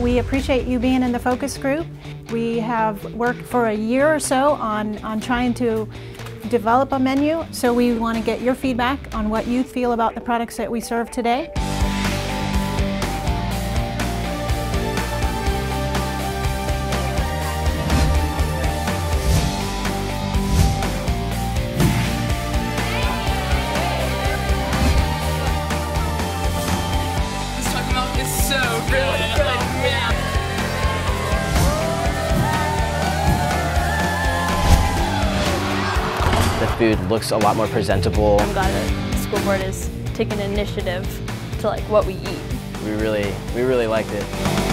We appreciate you being in the focus group. We have worked for a year or so on, on trying to develop a menu, so we want to get your feedback on what you feel about the products that we serve today. So food looks a lot more presentable. I'm glad that the school board is taking initiative to like what we eat. We really, we really liked it.